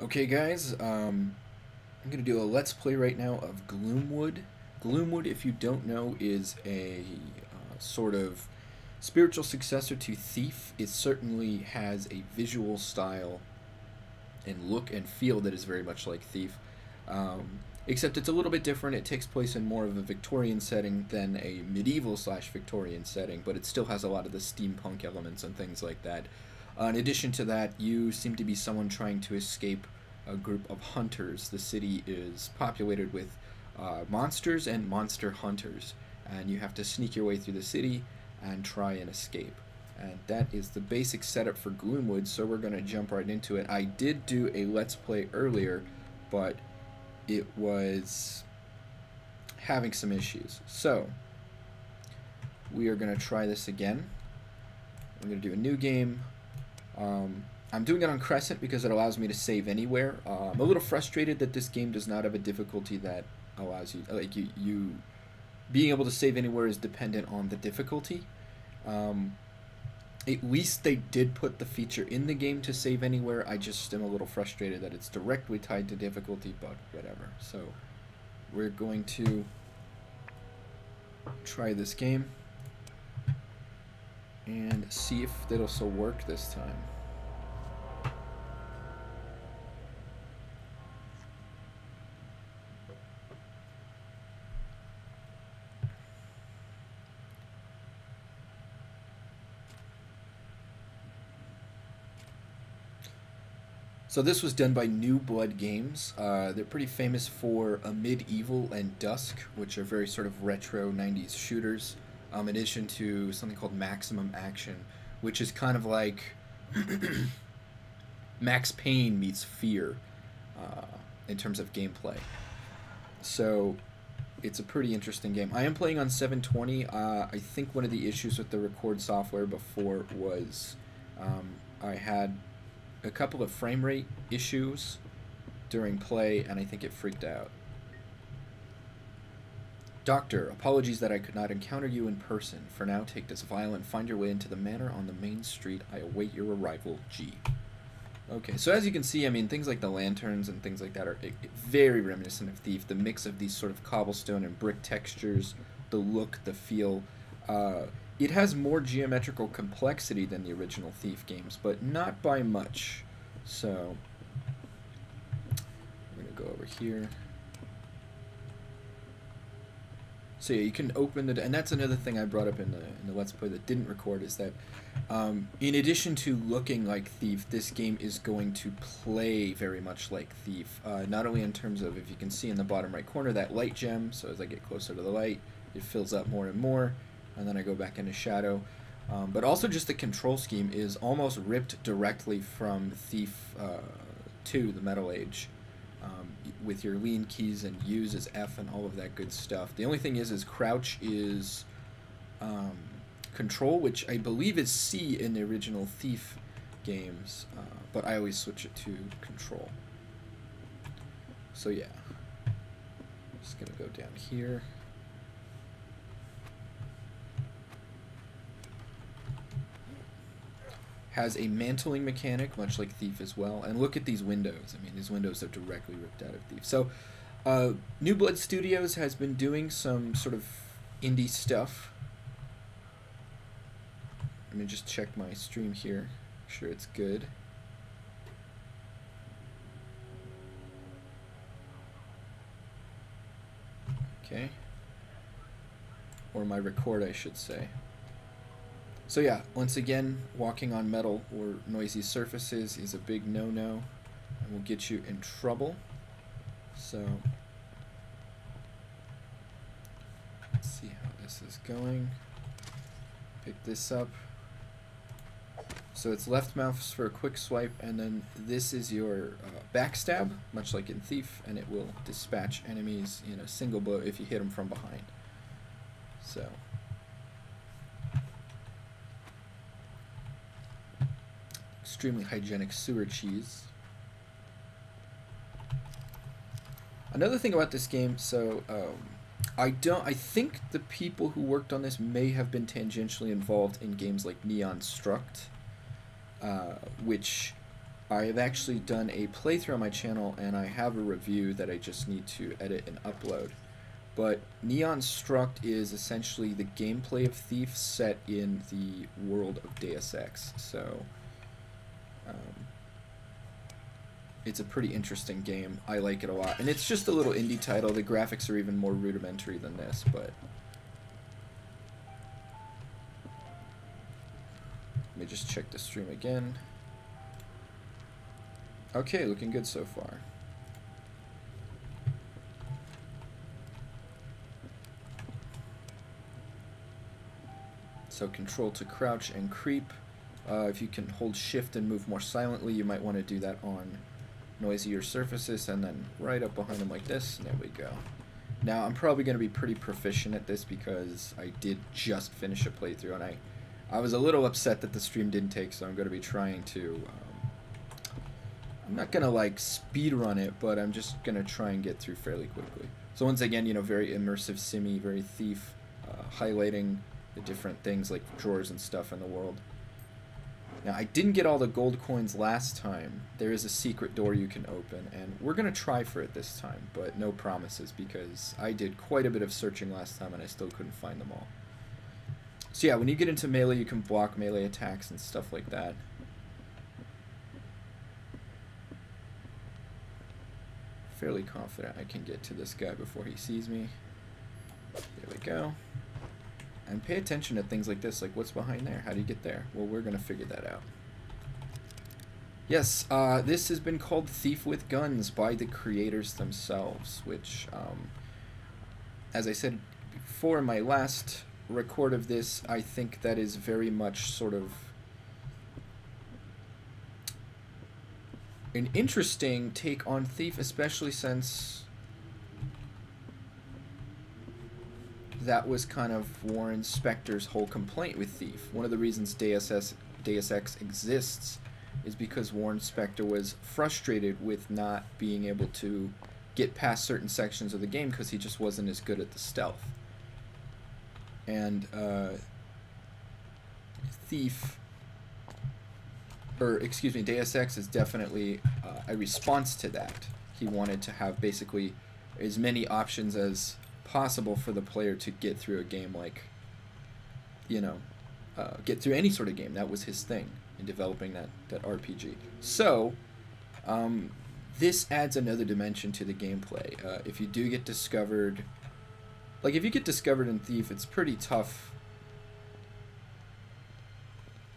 Okay, guys, um, I'm going to do a let's play right now of Gloomwood. Gloomwood, if you don't know, is a uh, sort of spiritual successor to Thief. It certainly has a visual style and look and feel that is very much like Thief. Um, except it's a little bit different. It takes place in more of a Victorian setting than a medieval slash Victorian setting, but it still has a lot of the steampunk elements and things like that. Uh, in addition to that, you seem to be someone trying to escape a group of hunters. The city is populated with uh, monsters and monster hunters, and you have to sneak your way through the city and try and escape. And that is the basic setup for Gloomwood, so we're going to jump right into it. I did do a Let's Play earlier, but it was having some issues. So, we are going to try this again. I'm going to do a new game. Um, I'm doing it on Crescent because it allows me to save anywhere. Uh, I'm a little frustrated that this game does not have a difficulty that allows you, like you, you being able to save anywhere is dependent on the difficulty. Um, at least they did put the feature in the game to save anywhere. I just am a little frustrated that it's directly tied to difficulty, but whatever. So we're going to try this game and see if it'll still work this time. So this was done by New Blood Games. Uh, they're pretty famous for Amid Evil and Dusk, which are very sort of retro 90s shooters um, in addition to something called Maximum Action, which is kind of like Max Payne meets Fear uh, in terms of gameplay. So it's a pretty interesting game. I am playing on 720. Uh, I think one of the issues with the record software before was um, I had a couple of frame rate issues during play, and I think it freaked out. Doctor, apologies that I could not encounter you in person. For now, take this vial and find your way into the manor on the main street. I await your arrival, G. Okay, so as you can see, I mean, things like the lanterns and things like that are very reminiscent of Thief. The mix of these sort of cobblestone and brick textures, the look, the feel. Uh, it has more geometrical complexity than the original Thief games, but not by much. So, I'm going to go over here. So yeah, you can open it, and that's another thing I brought up in the in the Let's Play that didn't record is that, um, in addition to looking like Thief, this game is going to play very much like Thief. Uh, not only in terms of, if you can see in the bottom right corner, that light gem. So as I get closer to the light, it fills up more and more, and then I go back into shadow. Um, but also just the control scheme is almost ripped directly from Thief uh, 2, the Metal Age um, with your lean keys and use as F and all of that good stuff. The only thing is, is crouch is um, control, which I believe is C in the original Thief games, uh, but I always switch it to control. So yeah, just gonna go down here. Has a mantling mechanic, much like Thief as well. And look at these windows. I mean, these windows are directly ripped out of Thief. So, uh, New Blood Studios has been doing some sort of indie stuff. Let me just check my stream here. Make sure it's good. Okay. Or my record, I should say. So yeah, once again, walking on metal or noisy surfaces is a big no-no and will get you in trouble. So let's see how this is going. Pick this up. So it's left mouse for a quick swipe, and then this is your uh, backstab, much like in Thief, and it will dispatch enemies in a single blow if you hit them from behind. So. Extremely hygienic sewer cheese. Another thing about this game, so um, I don't. I think the people who worked on this may have been tangentially involved in games like Neon Struct, uh, which I have actually done a playthrough on my channel and I have a review that I just need to edit and upload. But Neon Struct is essentially the gameplay of Thief set in the world of Deus Ex. So, um, it's a pretty interesting game. I like it a lot. And it's just a little indie title. The graphics are even more rudimentary than this, but... Let me just check the stream again. Okay, looking good so far. So control to crouch and creep. Uh, if you can hold shift and move more silently, you might want to do that on noisier surfaces and then right up behind them like this. And there we go. Now, I'm probably going to be pretty proficient at this because I did just finish a playthrough and I, I was a little upset that the stream didn't take, so I'm going to be trying to... Um, I'm not going to, like, speed run it, but I'm just going to try and get through fairly quickly. So once again, you know, very immersive simmy, very thief, uh, highlighting the different things like drawers and stuff in the world. Now, I didn't get all the gold coins last time. There is a secret door you can open, and we're going to try for it this time, but no promises because I did quite a bit of searching last time and I still couldn't find them all. So yeah, when you get into melee, you can block melee attacks and stuff like that. Fairly confident I can get to this guy before he sees me. There we go. And pay attention to things like this, like what's behind there? How do you get there? Well, we're going to figure that out. Yes, uh, this has been called Thief with Guns by the creators themselves, which, um, as I said before my last record of this, I think that is very much sort of an interesting take on Thief, especially since that was kind of Warren Spector's whole complaint with Thief. One of the reasons Deus, S, Deus Ex exists is because Warren Spector was frustrated with not being able to get past certain sections of the game because he just wasn't as good at the stealth. And uh, Thief, or excuse me, Deus Ex is definitely uh, a response to that. He wanted to have basically as many options as possible for the player to get through a game like, you know, uh, get through any sort of game. That was his thing in developing that, that RPG. So, um, this adds another dimension to the gameplay. Uh, if you do get discovered, like if you get discovered in Thief, it's pretty tough,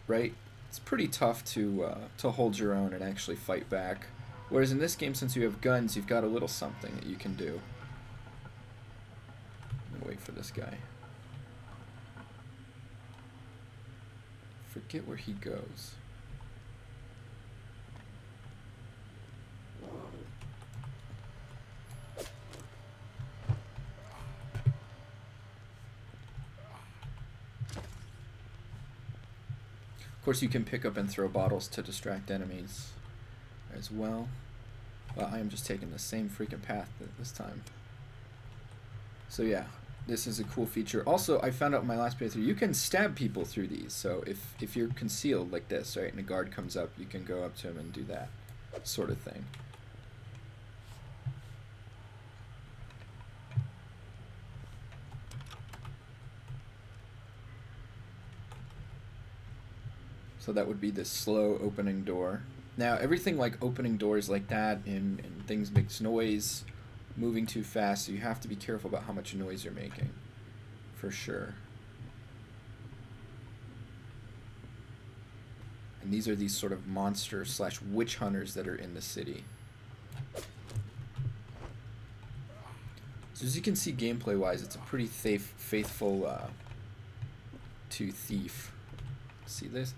right? It's pretty tough to uh, to hold your own and actually fight back. Whereas in this game, since you have guns, you've got a little something that you can do wait for this guy. Forget where he goes. Of course, you can pick up and throw bottles to distract enemies as well. But I am just taking the same freaking path this time. So yeah, this is a cool feature. Also, I found out in my last playthrough, you can stab people through these. So if, if you're concealed like this, right, and a guard comes up, you can go up to him and do that sort of thing. So that would be the slow opening door. Now, everything like opening doors like that and, and things makes noise moving too fast, so you have to be careful about how much noise you're making, for sure. And these are these sort of monster slash witch hunters that are in the city. So as you can see gameplay wise, it's a pretty faith faithful uh, to Thief. See this?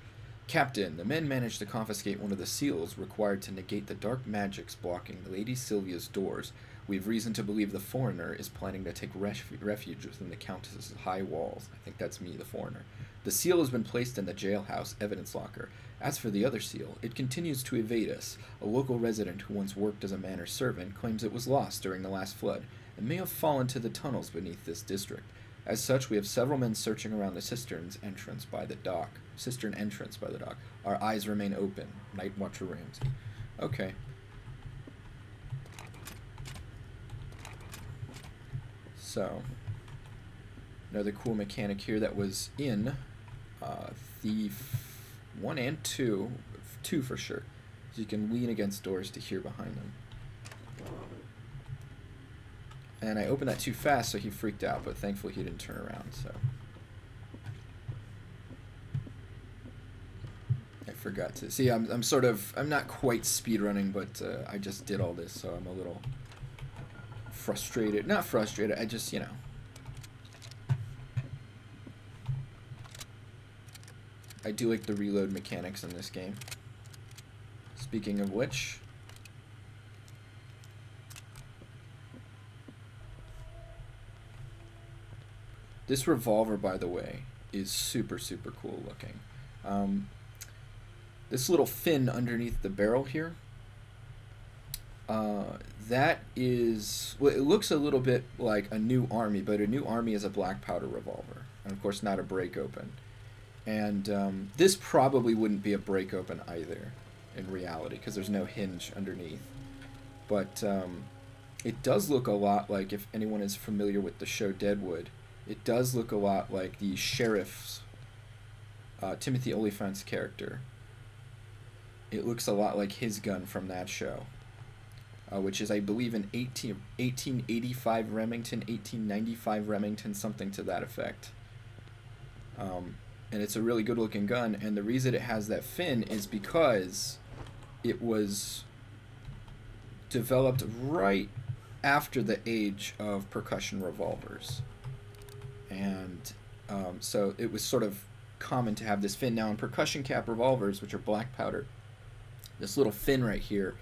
Captain, the men managed to confiscate one of the seals required to negate the dark magics blocking Lady Sylvia's doors we have reason to believe the foreigner is planning to take refuge within the Countess's high walls. I think that's me, the foreigner. The seal has been placed in the jailhouse evidence locker. As for the other seal, it continues to evade us. A local resident who once worked as a manor servant claims it was lost during the last flood and may have fallen to the tunnels beneath this district. As such, we have several men searching around the cistern's entrance by the dock. cistern entrance by the dock. Our eyes remain open. Night Watcher Ramsey. Okay. So, another cool mechanic here that was in uh, Thief 1 and 2, 2 for sure. So you can lean against doors to hear behind them. And I opened that too fast, so he freaked out, but thankfully he didn't turn around, so. I forgot to, see, I'm, I'm sort of, I'm not quite speed running, but uh, I just did all this, so I'm a little frustrated. Not frustrated, I just, you know. I do like the reload mechanics in this game. Speaking of which, This revolver, by the way, is super, super cool looking. Um, this little fin underneath the barrel here, uh, that is, well, it looks a little bit like a new army, but a new army is a black powder revolver. And of course, not a break open. And um, this probably wouldn't be a break open either in reality because there's no hinge underneath. But um, it does look a lot like if anyone is familiar with the show Deadwood it does look a lot like the sheriff's uh, Timothy Olyphant's character. It looks a lot like his gun from that show, uh, which is, I believe, an 18, 1885 Remington, 1895 Remington, something to that effect. Um, and it's a really good looking gun, and the reason it has that fin is because it was developed right after the age of percussion revolvers and um, so it was sort of common to have this fin. Now in percussion cap revolvers, which are black powder, this little fin right here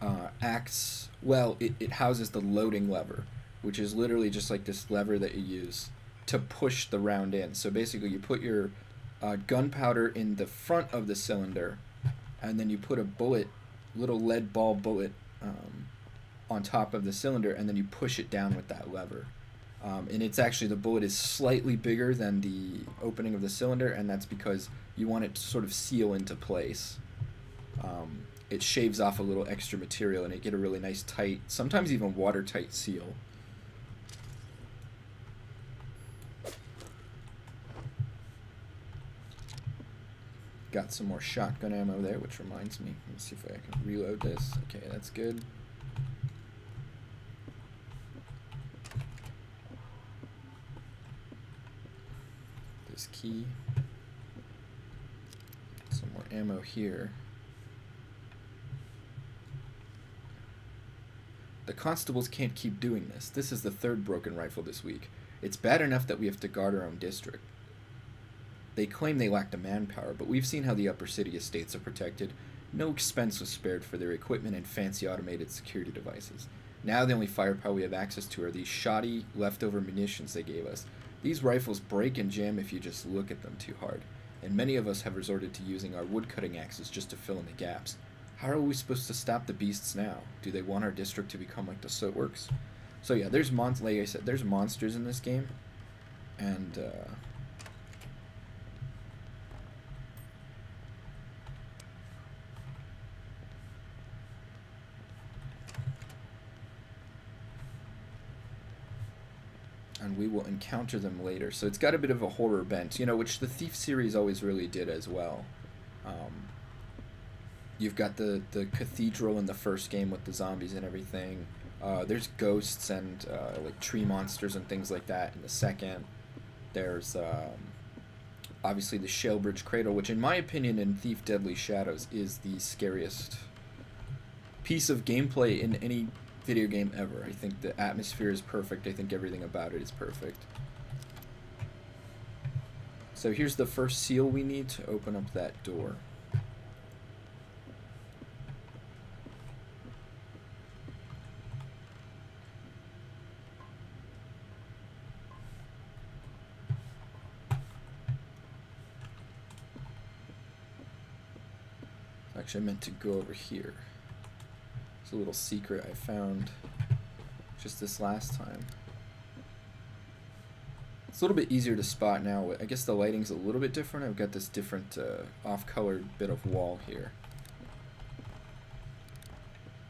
uh, acts well. It, it houses the loading lever, which is literally just like this lever that you use to push the round in. So basically, you put your uh, gunpowder in the front of the cylinder, and then you put a bullet, little lead ball bullet, um, on top of the cylinder, and then you push it down with that lever. Um, and it's actually the bullet is slightly bigger than the opening of the cylinder, and that's because you want it to sort of seal into place. Um, it shaves off a little extra material, and it get a really nice tight, sometimes even watertight seal. Got some more shotgun ammo there, which reminds me. Let me see if I can reload this. Okay, that's good. this key. Some more ammo here. Constables can't keep doing this. This is the third broken rifle this week. It's bad enough that we have to guard our own district. They claim they lack the manpower, but we've seen how the upper city estates are protected. No expense was spared for their equipment and fancy automated security devices. Now the only firepower we have access to are these shoddy leftover munitions they gave us, these rifles break and jam if you just look at them too hard, and many of us have resorted to using our wood-cutting axes just to fill in the gaps. How are we supposed to stop the beasts now? Do they want our district to become like the Soatworks? So yeah, there's mon like I said, there's monsters in this game, and uh, and we will encounter them later. So it's got a bit of a horror bent, you know, which the Thief series always really did as well. Um, you've got the, the cathedral in the first game with the zombies and everything. Uh, there's ghosts and uh, like tree monsters and things like that in the second. There's um, obviously the Shalebridge Cradle, which in my opinion in Thief Deadly Shadows is the scariest piece of gameplay in any video game ever. I think the atmosphere is perfect. I think everything about it is perfect. So here's the first seal we need to open up that door. Actually, I meant to go over here. It's a little secret I found just this last time. It's a little bit easier to spot now. I guess the lighting's a little bit different. I've got this different uh, off-colored bit of wall here.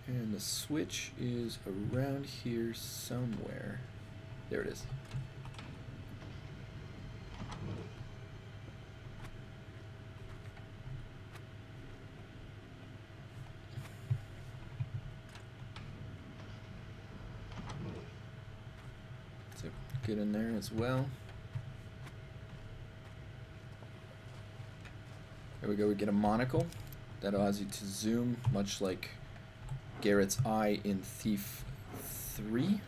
And the switch is around here somewhere. There it is. So get in there as well. There we go, we get a monocle that allows you to zoom, much like Garrett's eye in Thief 3.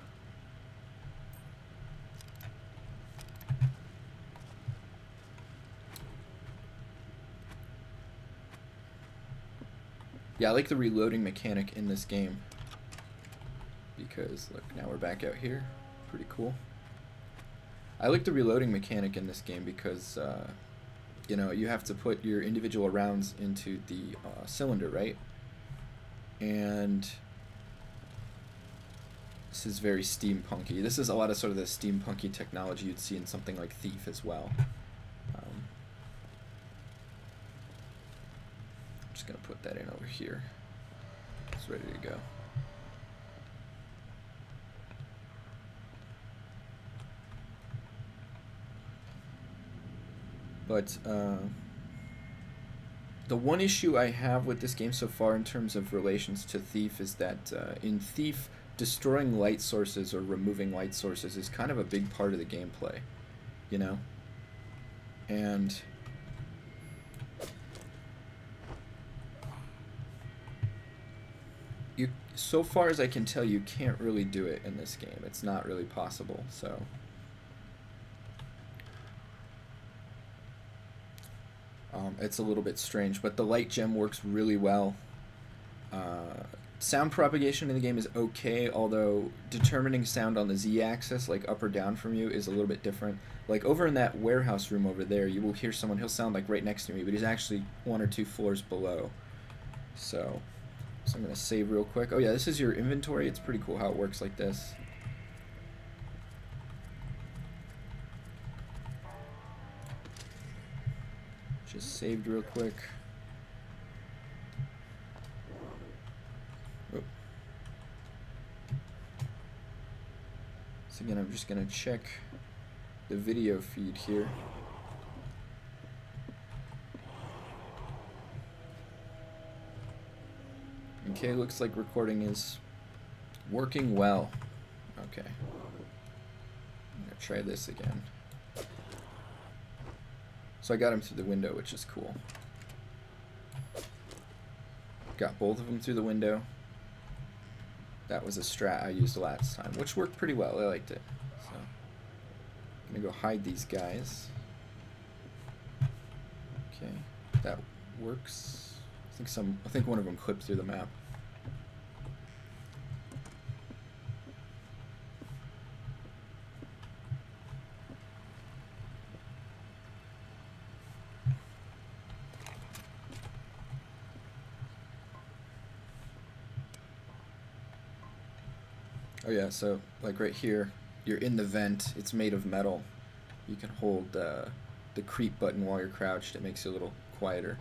Yeah, I like the reloading mechanic in this game. Because, look, now we're back out here. Pretty cool. I like the reloading mechanic in this game because, uh, you know, you have to put your individual rounds into the uh, cylinder, right? And this is very steampunky. This is a lot of sort of the steampunky technology you'd see in something like Thief as well. Um, I'm just going to put that in over here. It's ready to go. But uh, the one issue I have with this game so far in terms of relations to Thief is that uh, in Thief, destroying light sources or removing light sources is kind of a big part of the gameplay, you know? And you so far as I can tell, you can't really do it in this game. It's not really possible. So. Um, it's a little bit strange, but the light gem works really well. Uh, sound propagation in the game is okay, although determining sound on the z-axis, like up or down from you, is a little bit different. Like over in that warehouse room over there, you will hear someone, he'll sound like right next to me, but he's actually one or two floors below. So, so I'm going to save real quick. Oh yeah, this is your inventory. It's pretty cool how it works like this. Saved real quick. So again, I'm just going to check the video feed here. Okay, looks like recording is working well. Okay. I'm gonna try this again. So I got him through the window, which is cool. Got both of them through the window. That was a strat I used last time, which worked pretty well. I liked it. So I'm gonna go hide these guys. Okay, that works. I think some. I think one of them clipped through the map. Oh yeah, so like right here, you're in the vent. It's made of metal. You can hold uh, the creep button while you're crouched. It makes you a little quieter.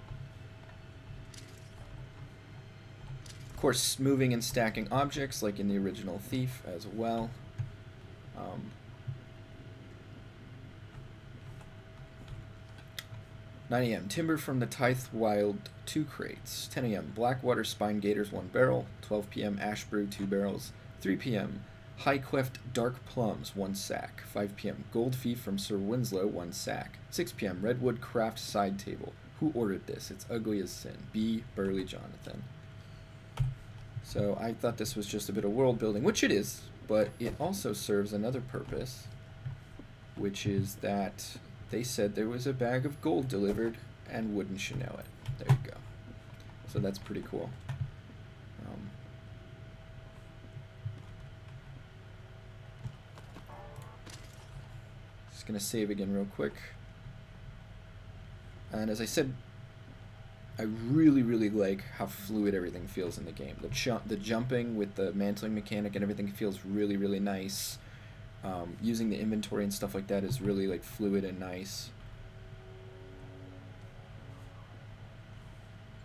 Of course, moving and stacking objects like in the original Thief as well. Um, 9 a.m. Timber from the Tithe Wild, 2 crates. 10 a.m. Blackwater Spine Gators, 1 barrel. 12 p.m. Ash Brew, 2 barrels. 3 p.m. High Cleft Dark Plums, 1 sack. 5 p.m. Gold Fee from Sir Winslow, 1 sack. 6 p.m. Redwood Craft Side Table. Who ordered this? It's ugly as sin. B. Burley Jonathan. So I thought this was just a bit of world building, which it is, but it also serves another purpose, which is that they said there was a bag of gold delivered, and wouldn't you know it? There you go. So that's pretty cool. Going to save again real quick. And as I said, I really, really like how fluid everything feels in the game. The, the jumping with the mantling mechanic and everything feels really, really nice. um, using the inventory and stuff like that is really like fluid and nice.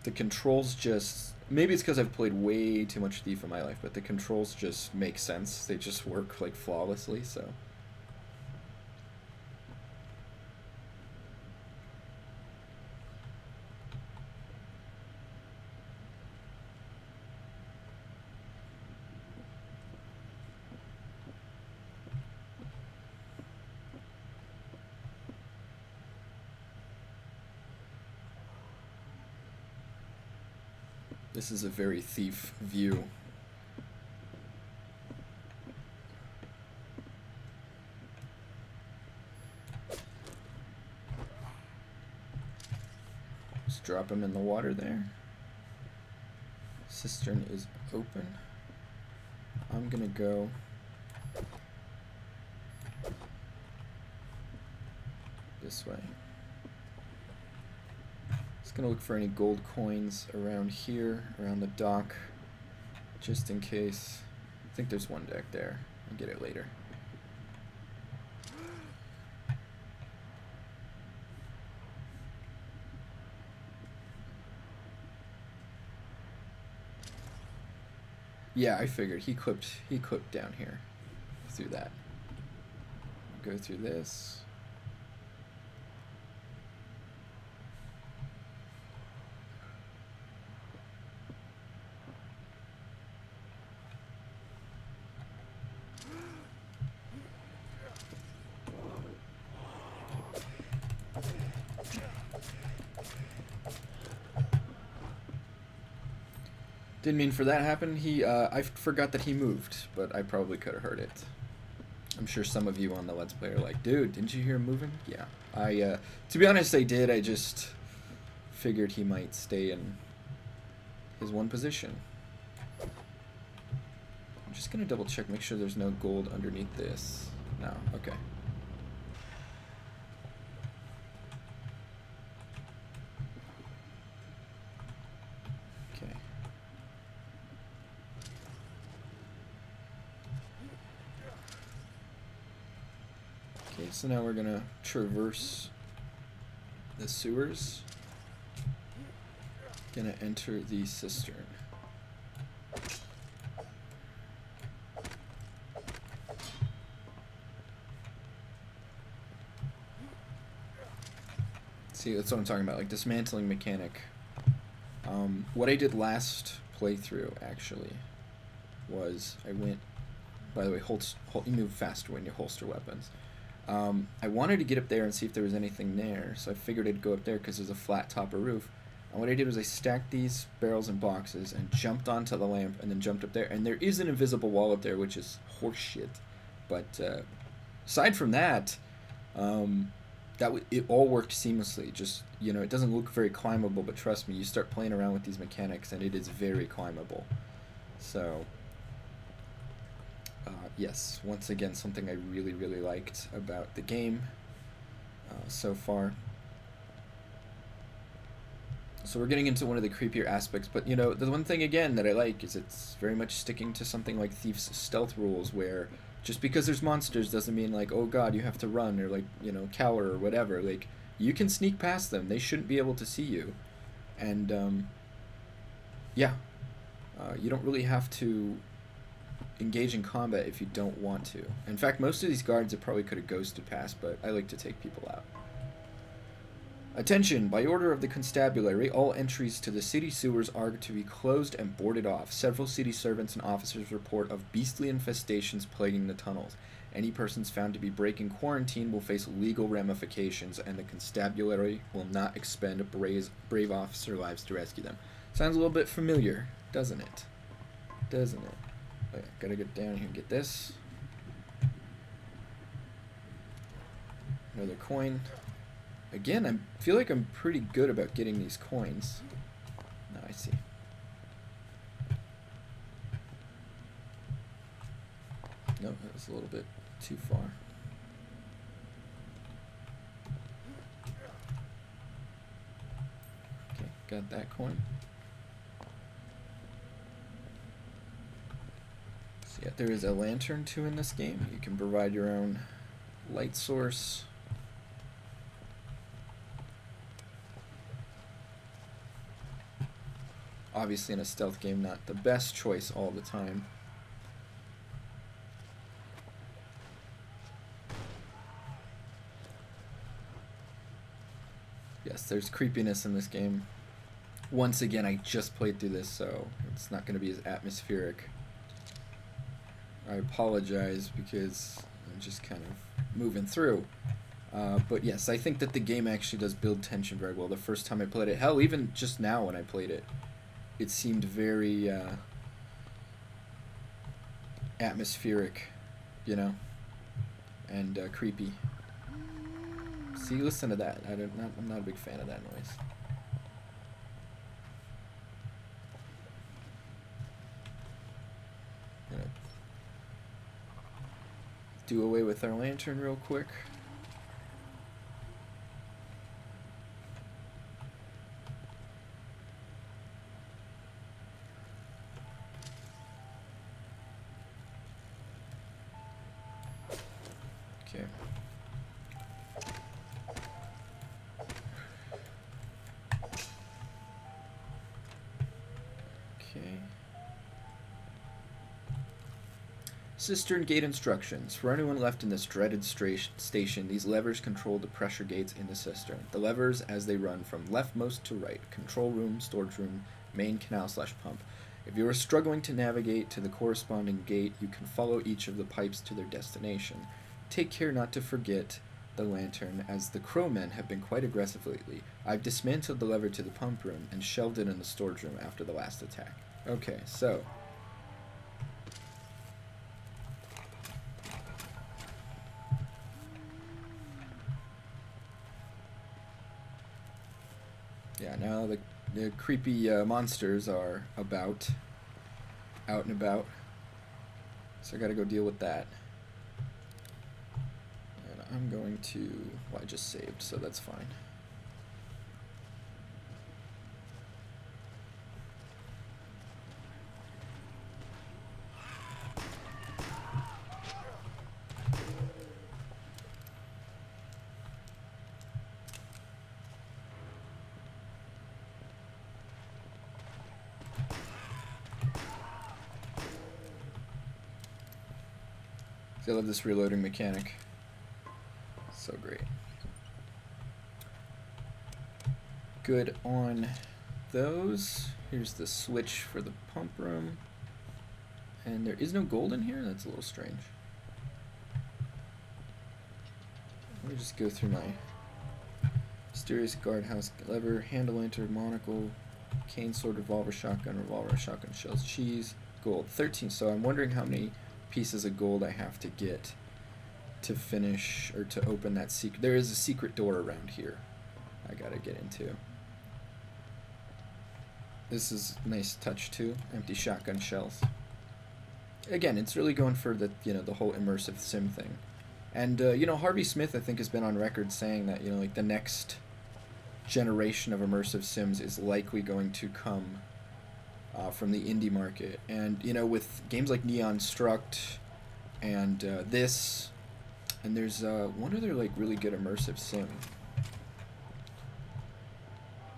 The controls just maybe it's because I've played way too much Thief in my life, but the controls just make sense. They just work like flawlessly. So. This is a very thief view. Just drop him in the water there. Cistern is open. I'm gonna go this way gonna look for any gold coins around here, around the dock, just in case. I think there's one deck there. I'll get it later. Yeah, I figured he clipped he clipped down here through that. Go through this. Didn't mean for that to happen. He, uh, I forgot that he moved, but I probably could have heard it. I'm sure some of you on the Let's Play are like, dude, didn't you hear him moving? Yeah. I, uh, to be honest, I did. I just figured he might stay in his one position. I'm just gonna double check, make sure there's no gold underneath this. No, okay. So now we're gonna traverse the sewers. Gonna enter the cistern. See, that's what I'm talking about, like this mantling mechanic. Um, what I did last playthrough, actually, was I went, by the way, hold, hold, you move faster when you holster weapons. Um, I wanted to get up there and see if there was anything there, so I figured I'd go up there because there's a flat top of roof. And what I did was I stacked these barrels and boxes and jumped onto the lamp and then jumped up there. And there is an invisible wall up there, which is horseshit. But uh, aside from that, um, that it all worked seamlessly. Just you know, it doesn't look very climbable, but trust me, you start playing around with these mechanics and it is very climbable. So yes, once again, something I really, really liked about the game uh, so far. So we're getting into one of the creepier aspects, but you know, the one thing again that I like is it's very much sticking to something like Thief's stealth rules, where just because there's monsters doesn't mean like, oh god, you have to run, or like, you know, cower or whatever. Like, you can sneak past them. They shouldn't be able to see you. And, um, yeah. Uh, you don't really have to engage in combat if you don't want to. In fact, most of these guards I probably could have ghosted past, but I like to take people out. Attention! By order of the constabulary, all entries to the city sewers are to be closed and boarded off. Several city servants and officers report of beastly infestations plaguing the tunnels. Any persons found to be breaking quarantine will face legal ramifications, and the constabulary will not expend brave, brave officer lives to rescue them. Sounds a little bit familiar, doesn't it? Doesn't it? Gotta get down here and get this. Another coin. Again, I feel like I'm pretty good about getting these coins. No, I see. No, that was a little bit too far. Okay, got that coin. Yeah, there is a lantern too in this game. You can provide your own light source. Obviously in a stealth game, not the best choice all the time. Yes, there's creepiness in this game. Once again, I just played through this, so it's not going to be as atmospheric. I apologize because I'm just kind of moving through. Uh, but yes, I think that the game actually does build tension very well. The first time I played it, hell, even just now when I played it, it seemed very uh, atmospheric, you know, and uh, creepy. See, listen to that. I don't, not, I'm not a big fan of that noise. Do away with our lantern real quick. Cistern gate instructions. For anyone left in this dreaded station, these levers control the pressure gates in the cistern. The levers, as they run from leftmost to right, control room, storage room, main canal slash pump. If you are struggling to navigate to the corresponding gate, you can follow each of the pipes to their destination. Take care not to forget the lantern, as the crowmen have been quite aggressive lately. I've dismantled the lever to the pump room and shelved it in the storage room after the last attack. Okay, so Yeah, now the, the creepy uh, monsters are about, out and about. So I gotta go deal with that. And I'm going to, well, I just saved, so that's fine. Love this reloading mechanic. So great. Good on those. Here's the switch for the pump room. And there is no gold in here? That's a little strange. Let me just go through my mysterious guardhouse lever, handle enter, monocle, cane sword, revolver, shotgun, revolver, shotgun shells, cheese, gold. 13. So I'm wondering how many pieces of gold I have to get to finish or to open that secret. There is a secret door around here I gotta get into. This is nice touch too. Empty shotgun shells. Again, it's really going for the you know the whole immersive sim thing, and uh, you know Harvey Smith I think has been on record saying that you know like the next generation of immersive sims is likely going to come uh, from the indie market. And you know, with games like Neon Struct and uh, this, and there's uh, one other like really good immersive sim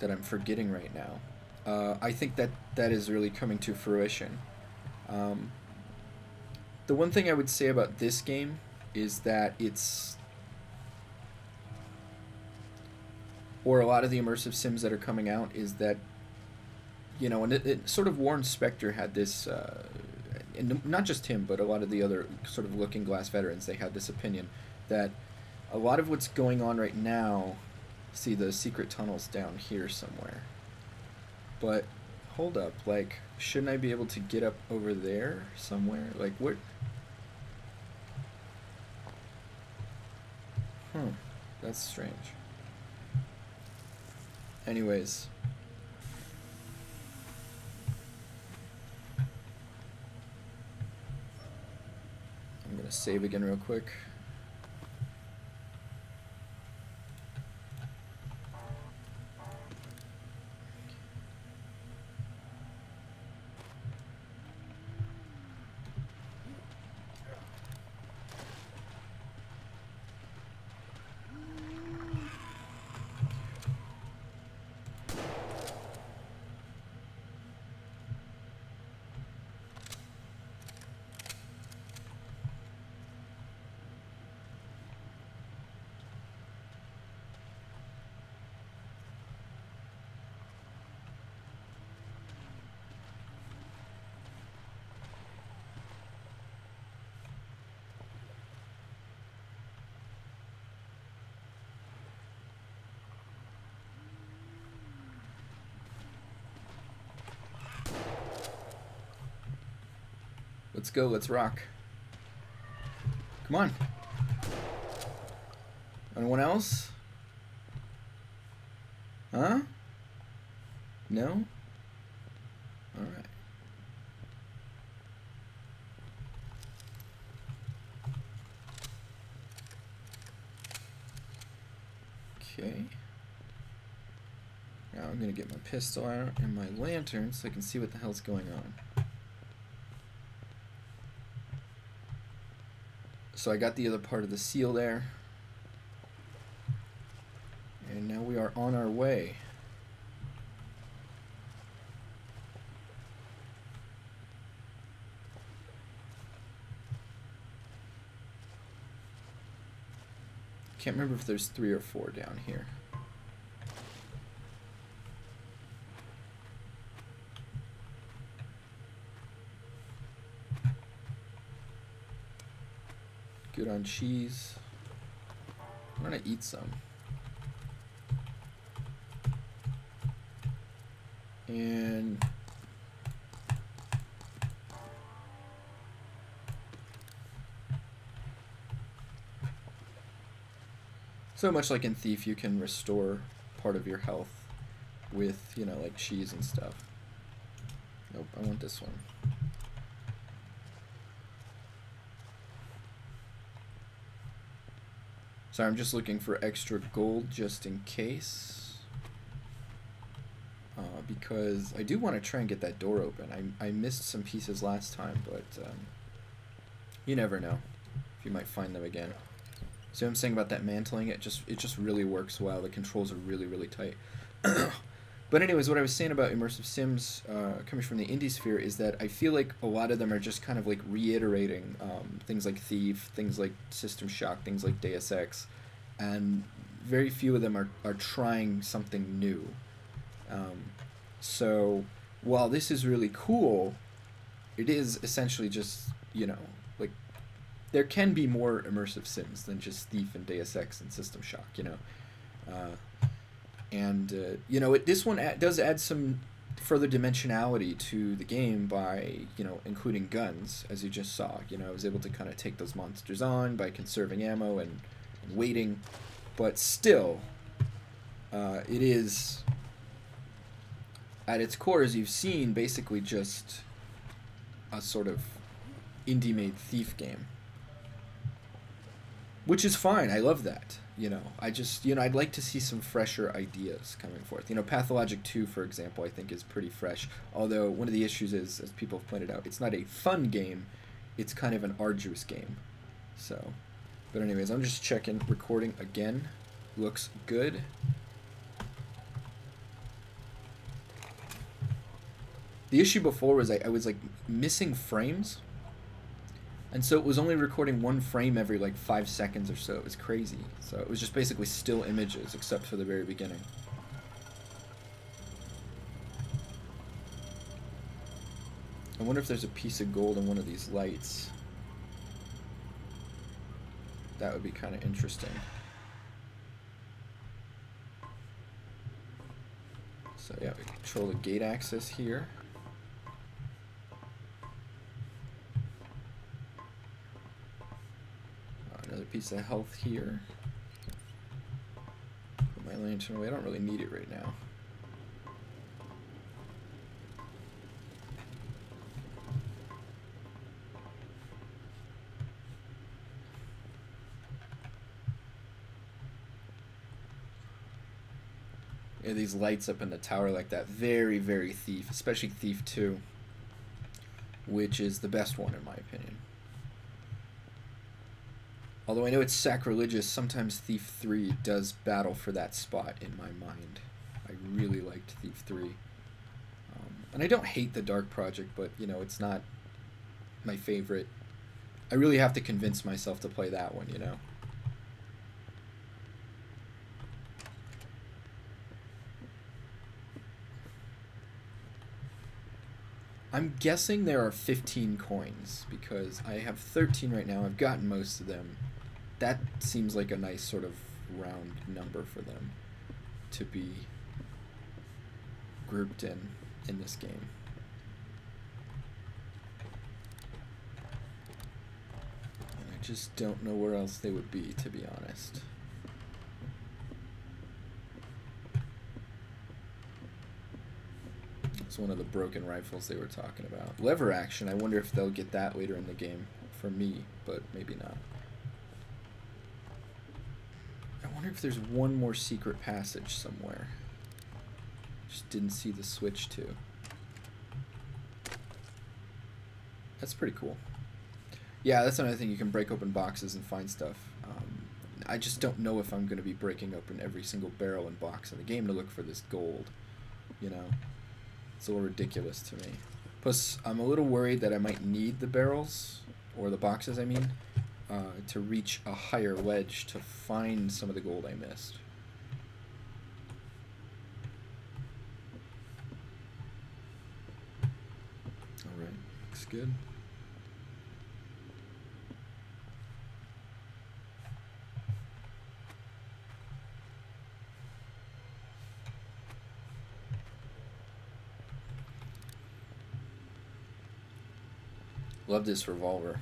that I'm forgetting right now. Uh, I think that that is really coming to fruition. Um, the one thing I would say about this game is that it's or a lot of the immersive sims that are coming out is that you know, and it, it sort of Warren Spector had this, uh, and not just him, but a lot of the other sort of Looking Glass veterans, they had this opinion that a lot of what's going on right now, see the secret tunnels down here somewhere. But hold up, like, shouldn't I be able to get up over there somewhere? Like, what? Hmm, that's strange. Anyways, gonna save again real quick. Let's go. Let's rock. Come on. Anyone else? Huh? No? Alright. Okay. Now I'm gonna get my pistol out and my lantern so I can see what the hell's going on. So I got the other part of the seal there. And now we are on our way. Can't remember if there's three or four down here. Good on cheese. I'm gonna eat some. And so much like in Thief, you can restore part of your health with, you know, like cheese and stuff. Nope, I want this one. Sorry, I'm just looking for extra gold just in case. Uh, because I do want to try and get that door open. I, I missed some pieces last time, but um, you never know if you might find them again. See what I'm saying about that mantling? It just it just really works well. The controls are really really tight. but anyways, what I was saying about immersive sims uh, coming from the indie sphere is that I feel like a lot of them are just kind of like reiterating um, things like Thief, things like System Shock, things like Deus Ex, and very few of them are, are trying something new. Um, so while this is really cool, it is essentially just you know like there can be more immersive sims than just Thief and Deus Ex and System Shock, you know. Uh, and uh, you know, it, this one ad- does add some further dimensionality to the game by you know including guns, as you just saw. You know, I was able to kind of take those monsters on by conserving ammo and, and waiting, but still, uh, it is at its core, as you've seen, basically just a sort of indie-made thief game which is fine. I love that. You know, I just you know I'd like to see some fresher ideas coming forth. You know, Pathologic Two, for example, I think is pretty fresh. Although one of the issues is, as people have pointed out, it's not a fun game. It's kind of an arduous game. So, but anyways, I'm just checking recording again. Looks good. The issue before was I, I was like missing frames and so it was only recording one frame every like five seconds or so. It was crazy. So it was just basically still images, except for the very beginning. I wonder if there's a piece of gold in one of these lights. That would be kind of interesting. So yeah, we control the gate access here. Piece of health here. Put my lantern away. I don't really need it right now. Yeah, these lights up in the tower like that. Very, very Thief, especially Thief 2, which is the best one in my opinion. Although I know it's sacrilegious, sometimes Thief 3 does battle for that spot in my mind. I really liked Thief 3. Um, and I don't hate the Dark Project, but, you know, it's not my favorite. I really have to convince myself to play that one, you know? I'm guessing there are 15 coins because I have 13 right now. I've gotten most of them that seems like a nice sort of round number for them to be grouped in in this game. And I just don't know where else they would be, to be honest. It's one of the broken rifles they were talking about. Lever action, I wonder if they'll get that later in the game for me, but maybe not. I wonder if there's one more secret passage somewhere. Just didn't see the switch to. That's pretty cool. Yeah, that's another thing. You can break open boxes and find stuff. Um, I just don't know if I'm going to be breaking open every single barrel and box in the game to look for this gold. You know? It's a little ridiculous to me. Plus, I'm a little worried that I might need the barrels, or the boxes, I mean, uh, to reach a higher ledge to find some of the gold I missed. Alright, looks good. Love this revolver.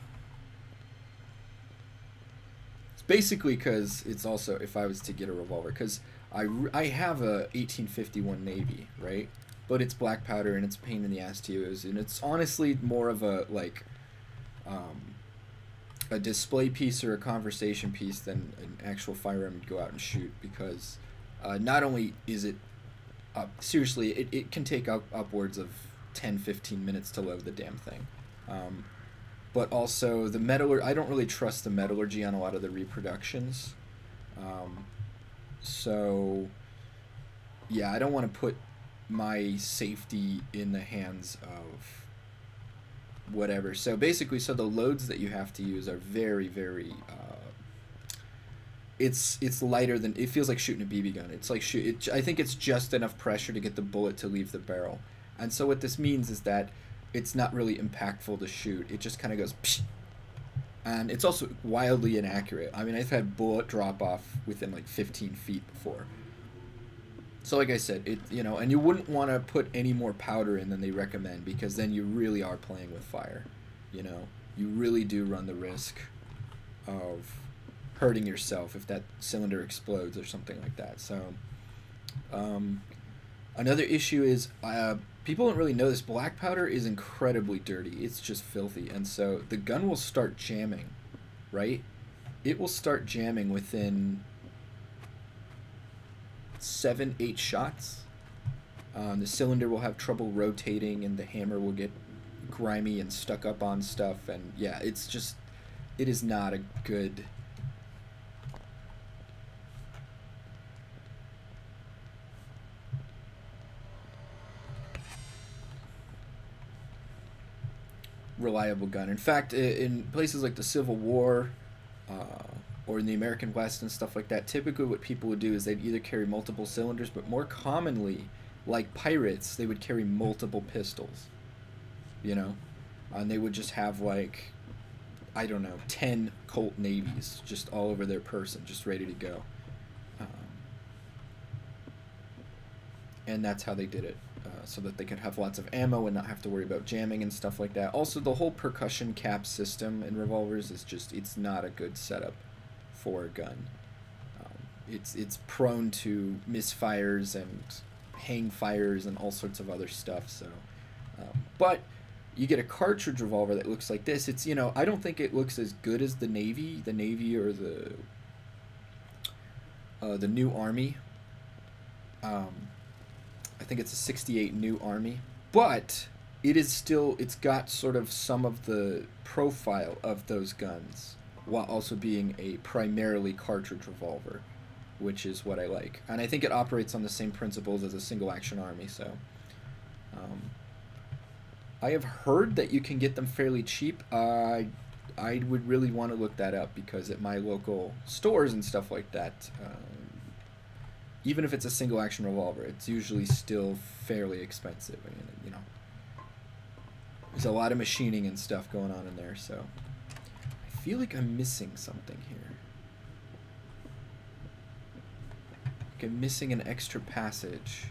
Basically because it's also if I was to get a revolver because I, I have a 1851 Navy right, but it's black powder and it's pain in the ass to use and it's honestly more of a like, um, a display piece or a conversation piece than an actual firearm to go out and shoot because uh, not only is it seriously it, it can take up upwards of 10 15 minutes to load the damn thing. Um, but also the metallurgy. I don't really trust the metallurgy on a lot of the reproductions. Um, so, yeah, I don't want to put my safety in the hands of whatever. So basically, so the loads that you have to use are very, very. Uh, it's it's lighter than it feels like shooting a BB gun. It's like shoot. It, I think it's just enough pressure to get the bullet to leave the barrel. And so what this means is that it's not really impactful to shoot. It just kind of goes, Psh! and it's also wildly inaccurate. I mean, I've had bullet drop off within like 15 feet before. So, like I said, it you know, and you wouldn't want to put any more powder in than they recommend because then you really are playing with fire. You know, you really do run the risk of hurting yourself if that cylinder explodes or something like that. So, um, another issue is uh, people don't really know this. Black powder is incredibly dirty. It's just filthy. And so the gun will start jamming, right? It will start jamming within seven, eight shots. Um, the cylinder will have trouble rotating and the hammer will get grimy and stuck up on stuff. And yeah, it's just, it is not a good reliable gun. In fact, in places like the Civil War uh, or in the American West and stuff like that, typically what people would do is they'd either carry multiple cylinders, but more commonly, like pirates, they would carry multiple pistols. You know? And they would just have like, I don't know, 10 Colt Navies just all over their person, just ready to go. Um, and that's how they did it. So that they could have lots of ammo and not have to worry about jamming and stuff like that. Also, the whole percussion cap system in revolvers is just, it's not a good setup for a gun. Um, it's, it's prone to misfires and hang fires and all sorts of other stuff, so. Um, but you get a cartridge revolver that looks like this. It's, you know, I don't think it looks as good as the Navy, the Navy or the, uh, the new Army. Um, I think it's a 68 new army, but it is still it's got sort of some of the profile of those guns while also being a primarily cartridge revolver, which is what I like. And I think it operates on the same principles as a single action army, so um, I have heard that you can get them fairly cheap. Uh, I would really want to look that up because at my local stores and stuff like that, um, even if it's a single action revolver, it's usually still fairly expensive. I mean, you know, there's a lot of machining and stuff going on in there, so I feel like I'm missing something here. Like I'm missing an extra passage.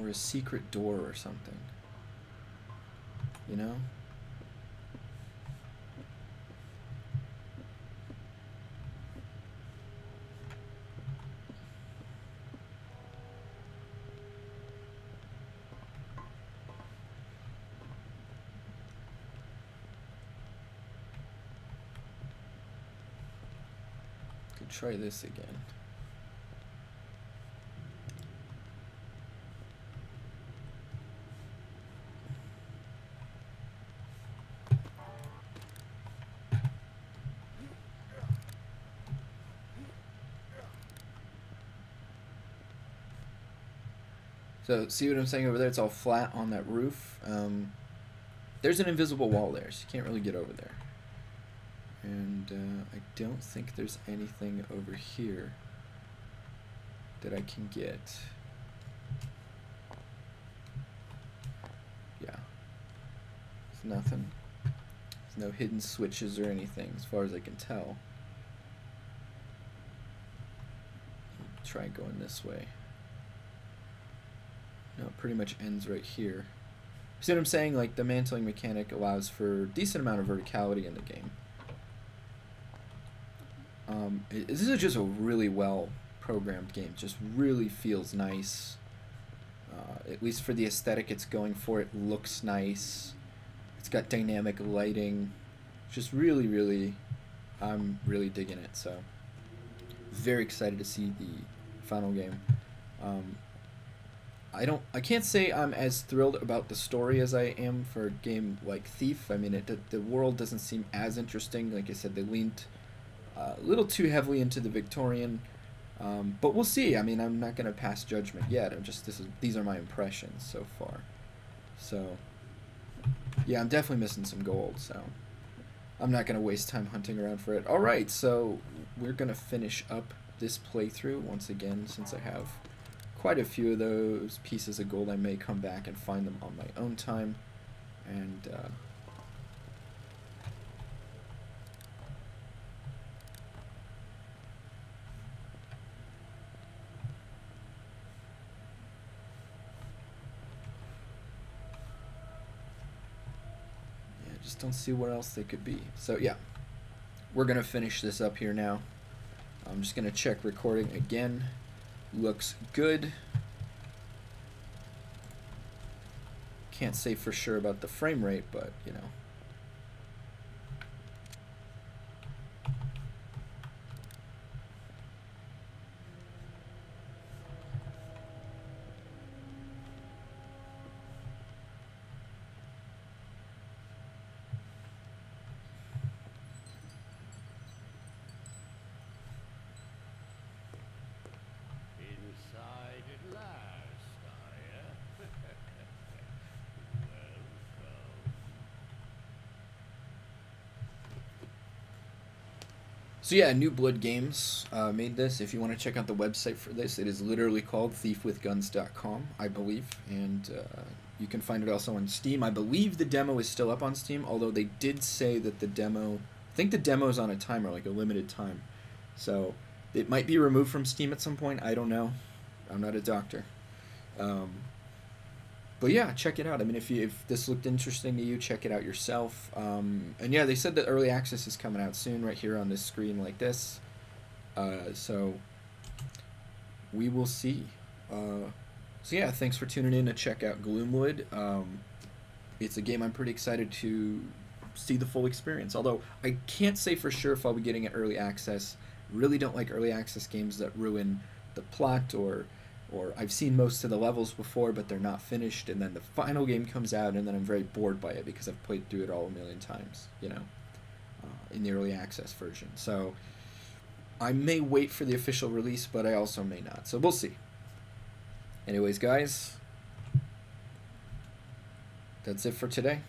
Or a secret door or something. You know? Try this again. So see what I'm saying over there? It's all flat on that roof. Um, there's an invisible wall there, so you can't really get over there. And uh, I don't think there's anything over here that I can get. Yeah. There's nothing. There's no hidden switches or anything as far as I can tell. Try going this way. Pretty much ends right here. See what I'm saying? Like, the mantling mechanic allows for a decent amount of verticality in the game. Um, it, this is just a really well programmed game. Just really feels nice. Uh, at least for the aesthetic it's going for, it looks nice. It's got dynamic lighting. Just really, really, I'm really digging it. So, very excited to see the final game. Um, I don't I can't say I'm as thrilled about the story as I am for a game like Thief. I mean, it the, the world doesn't seem as interesting. Like I said, they leaned uh, a little too heavily into the Victorian, um, but we'll see. I mean, I'm not gonna pass judgment yet. I'm just this is these are my impressions so far. So yeah, I'm definitely missing some gold. So I'm not gonna waste time hunting around for it. All right, so we're gonna finish up this playthrough once again since I have quite a few of those pieces of gold. I may come back and find them on my own time. And uh, yeah, just don't see where else they could be. So yeah, we're gonna finish this up here now. I'm just gonna check recording again looks good. Can't say for sure about the frame rate, but you know. So yeah, New Blood Games uh, made this. If you want to check out the website for this, it is literally called thiefwithguns.com, I believe, and uh, you can find it also on Steam. I believe the demo is still up on Steam, although they did say that the demo, I think the demo is on a timer, like a limited time, so it might be removed from Steam at some point. I don't know. I'm not a doctor. Um, but yeah, check it out. I mean, if you if this looked interesting to you, check it out yourself. Um, and yeah, they said that early access is coming out soon, right here on this screen, like this. Uh, so we will see. Uh, so yeah, thanks for tuning in to check out Gloomwood. Um, it's a game I'm pretty excited to see the full experience. Although I can't say for sure if I'll be getting it early access. Really don't like early access games that ruin the plot or or I've seen most of the levels before, but they're not finished, and then the final game comes out, and then I'm very bored by it because I've played through it all a million times, you know, uh, in the early access version. So I may wait for the official release, but I also may not. So we'll see. Anyways, guys, that's it for today.